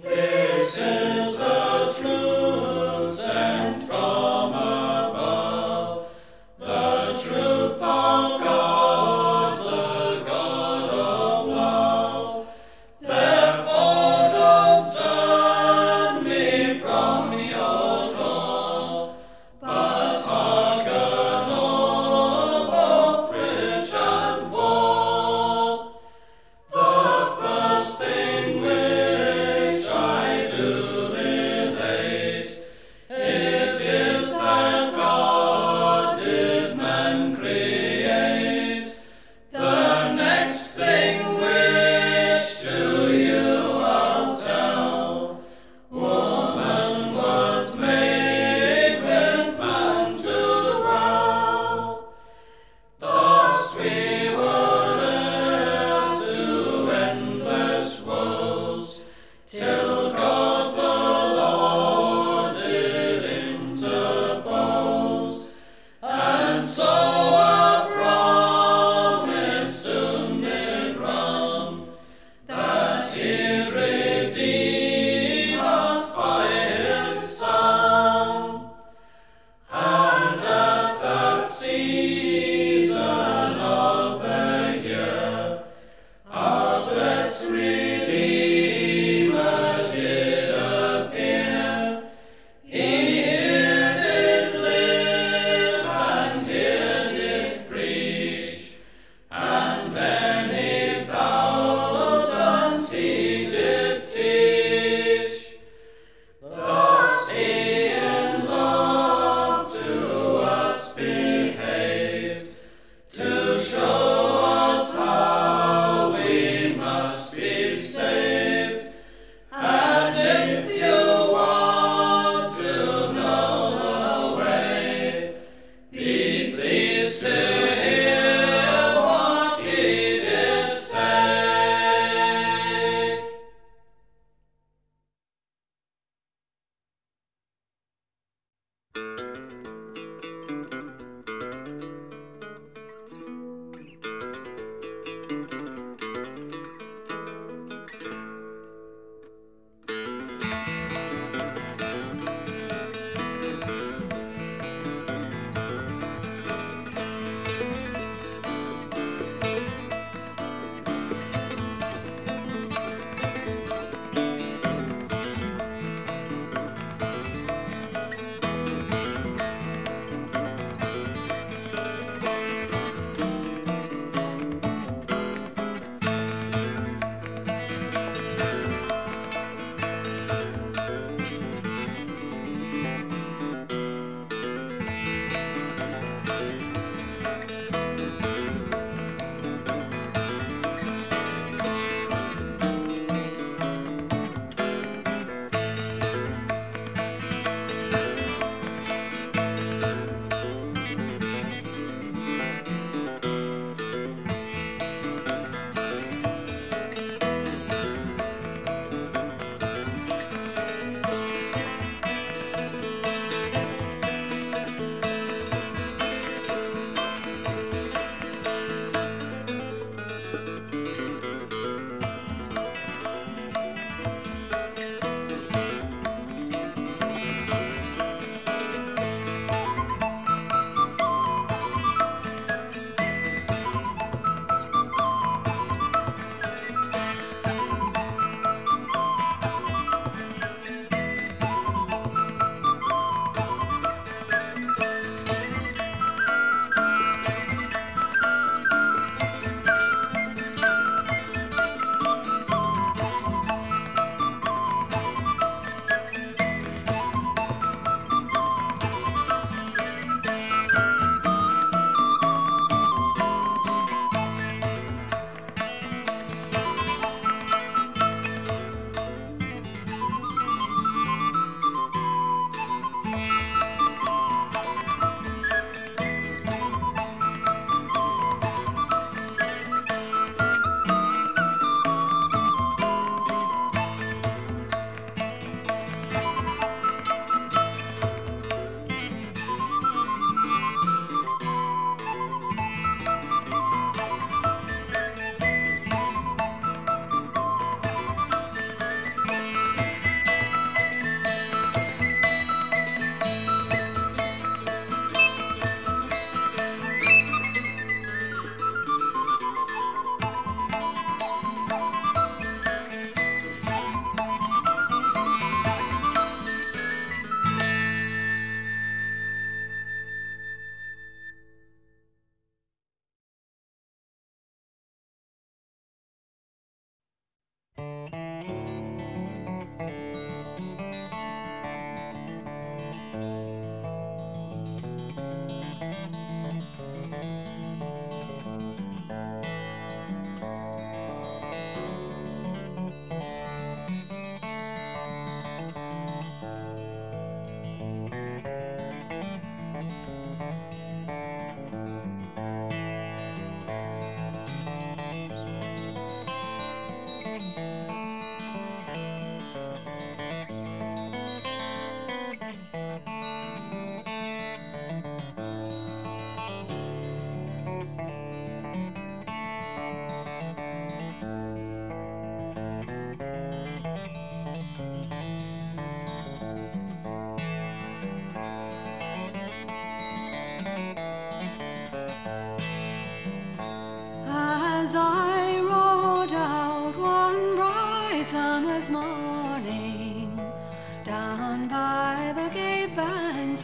This is the truth.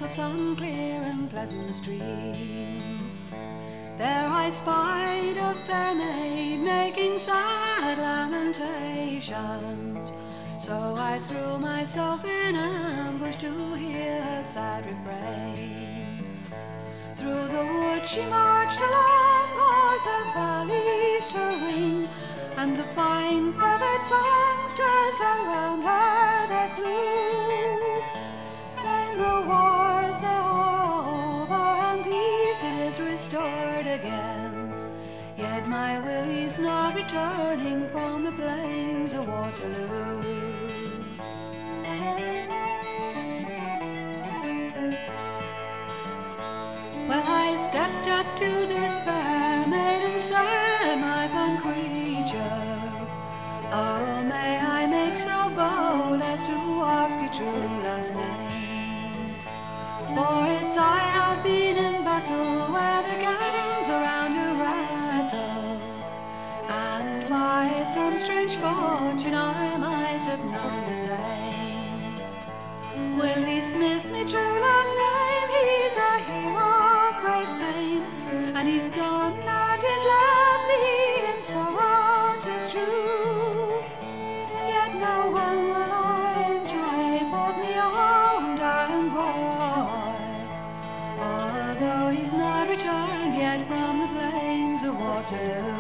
Of some clear and pleasant stream. There I spied a fair maid making sad lamentations. So I threw myself in ambush to hear her sad refrain. Through the wood she marched along, o'er the valleys to ring, and the fine feathered songsters around her my Willie's not returning from the plains of Waterloo. Well, I stepped up to this fair maid and said, my fine creature, oh, may I make so bold as to ask you true love's name? For it's I have been in battle where the guns some strange fortune I might have known the same. Willie Smith, me true love's name, he's a hero of great fame, and he's gone and he's left me in sorrow, tis true. Yet no one will I enjoy but me own darling boy, although he's not returned yet from the plains of Waterloo.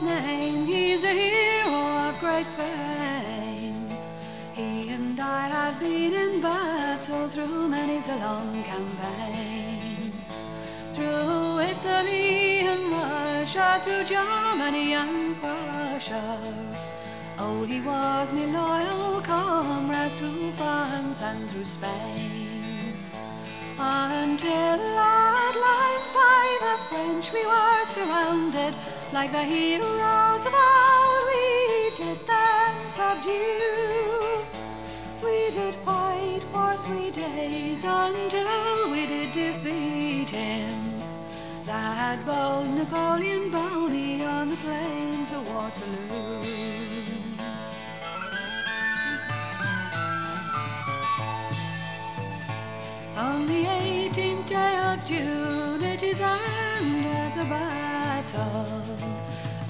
Love's name, he's a hero of great fame. He and I have been in battle through many's a long campaign. Through Italy and Russia, through Germany and Prussia. Oh, he was me loyal comrade through France and through Spain. Until at length by the French we were surrounded, like the heroes of old we did them subdue. We did fight for three days until we did defeat him. That bold Napoleon Boney on the plains of Waterloo. On the 18th day of June, it is ended the battle,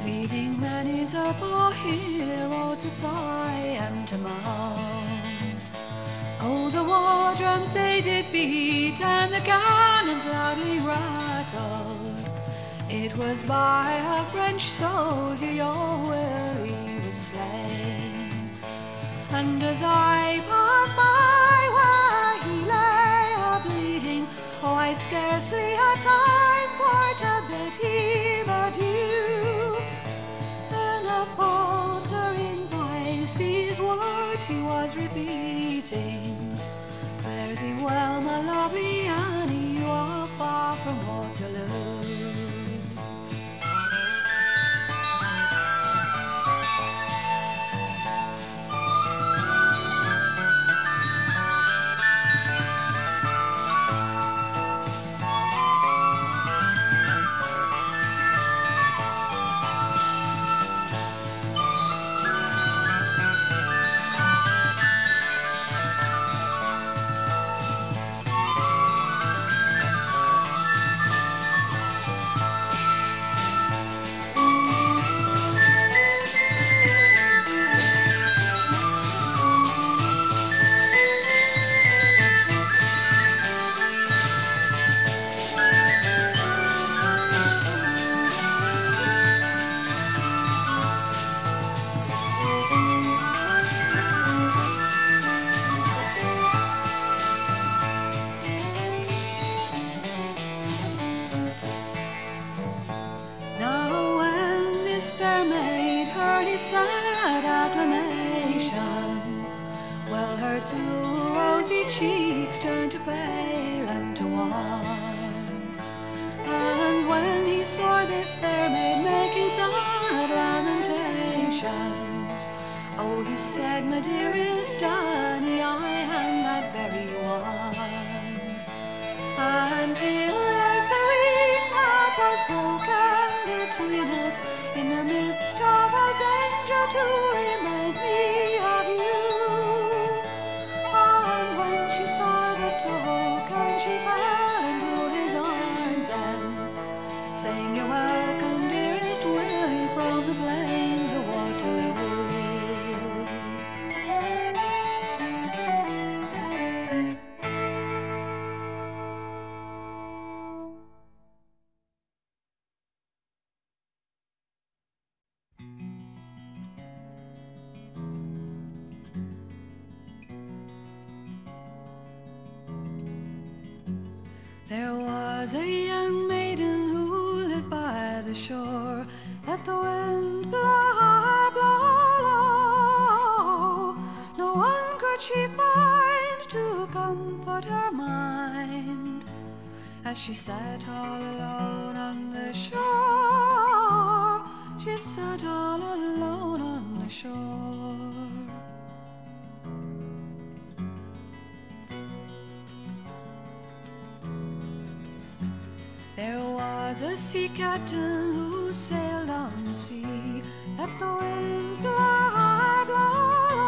leaving many's a poor hero to sigh and to moan. Oh, the war drums they did beat, and the cannons loudly rattled. It was by a French soldier your Willie was slain. And as I passed by where he lay a bleeding, oh, I scarcely had time for to bid him In a faltering voice, these words he was repeating. Fare thee well, my lovely Annie, you are far from Waterloo. sad acclamation. Well, her two rosy cheeks turned to pale and to wan. And when he saw this fair maid making sad lamentations, oh, he said, My dearest Danny, I am that very one. And here, as the ring that was broken between us in the middle of a danger to remind me There was a young maiden who lived by the shore. Let the wind blow, blow. blow. No one could she find to comfort her mind as she sat all alone on the shore. She sat all alone on the shore. Was a sea captain who sailed on the sea. Let the wind blow, blow.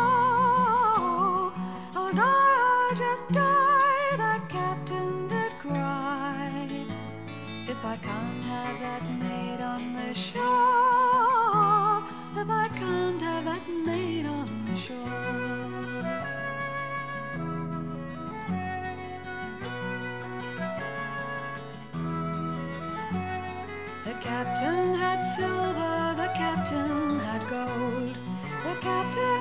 I'll die, I'll just die. That captain did cry. If I can't have that maid on the shore, if I can't have that maid on the shore. The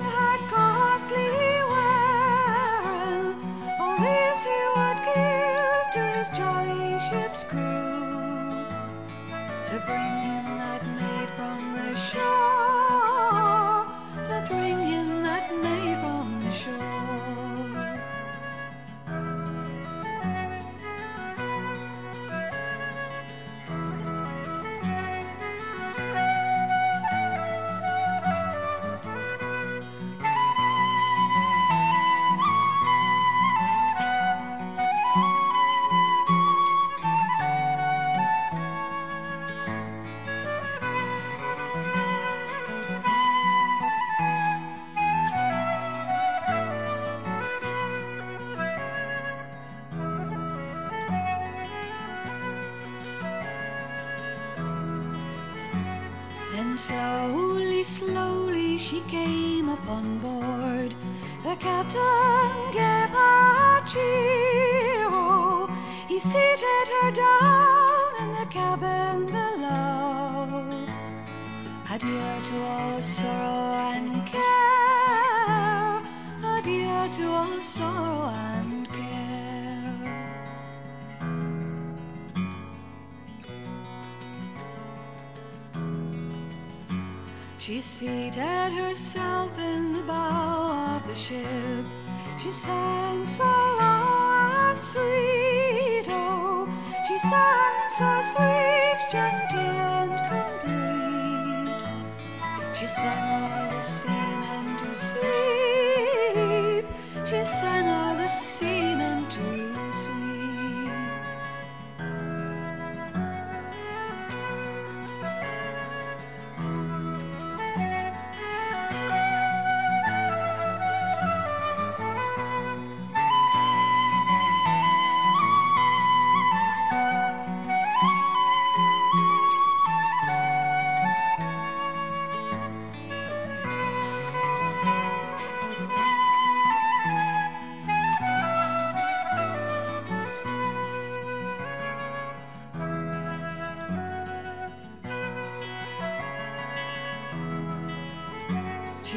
She seated herself in the bow of the ship. She sang so low and sweet, oh, she sang so sweet, gentle and complete. She sang all the seamen to sleep. She sang all the seamen to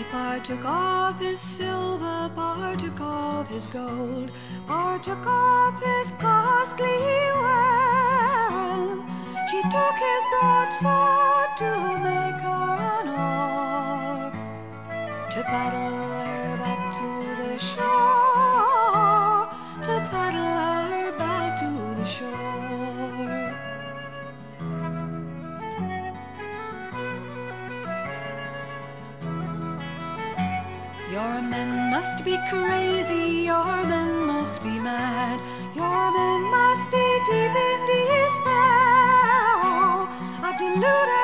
She partook of his silver, partook of his gold, partook of his costly wearing. She took his broadsword to make her an oar, to paddle her back to the shore, to paddle her back to the shore. Must be crazy, your men must be mad, your men must be deep in despair. Oh, I've deluded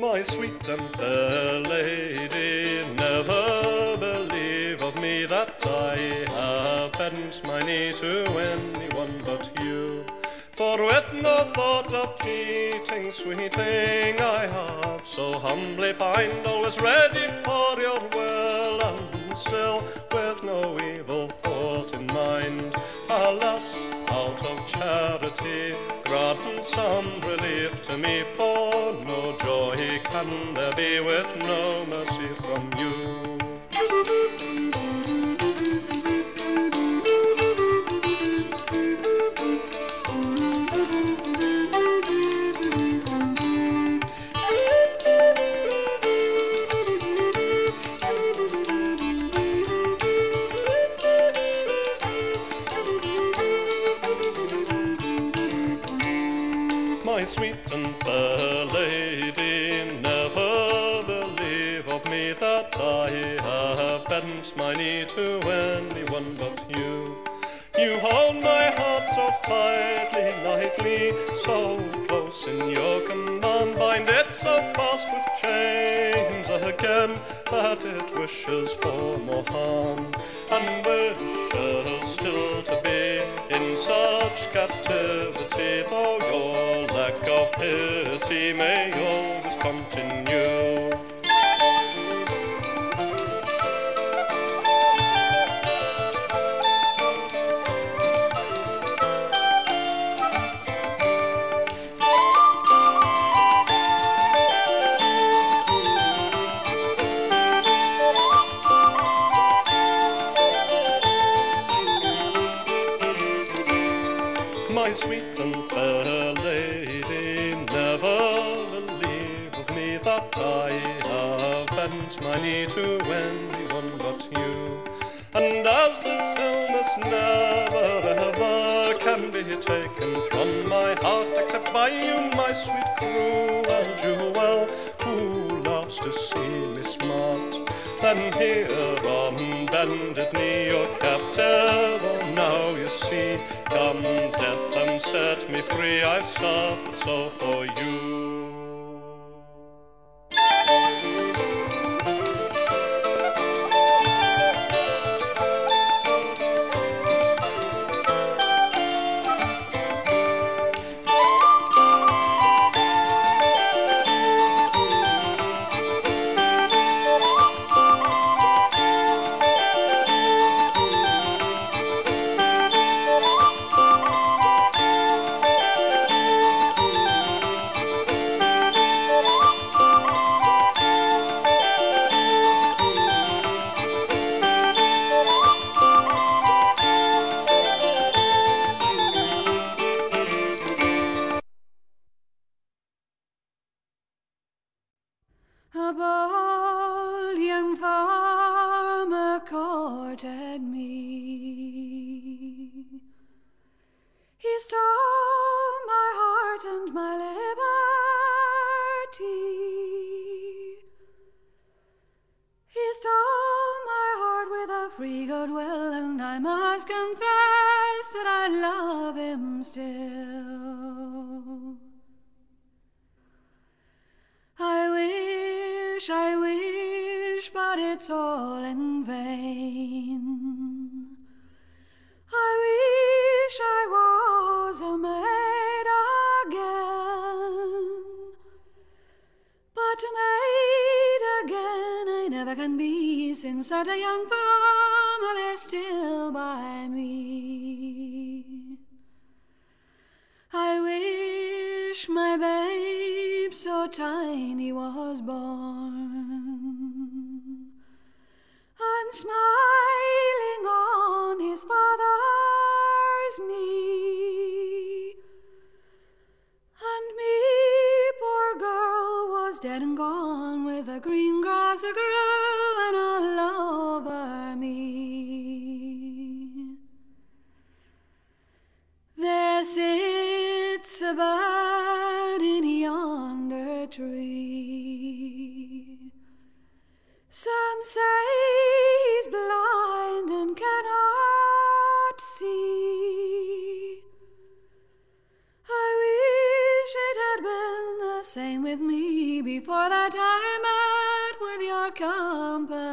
My sweet and fair lady, never believe of me that I have bent my knee to anyone but you. For with no thought of cheating, sweeting, I have so humbly pined, always ready for your will, and still with no evil grant some relief to me, for no joy can there be with no mercy from. Bent my knee to anyone but you. You hold my heart so tightly, lightly, so close in your command, bind it so fast with chains again that it wishes for more harm, and wishes still to be in such captivity, though your lack of pity may always continue. Loves to see me smart. Then here on bended knee, you're captive. Oh, now you see, come death and set me free. I've suffered so for you. free God will, and I must confess that I love him still. I wish, I wish, but it's all in vain. I wish I was a maid again, but maid again I never can be since such a young. tiny Same with me before that I met with your company.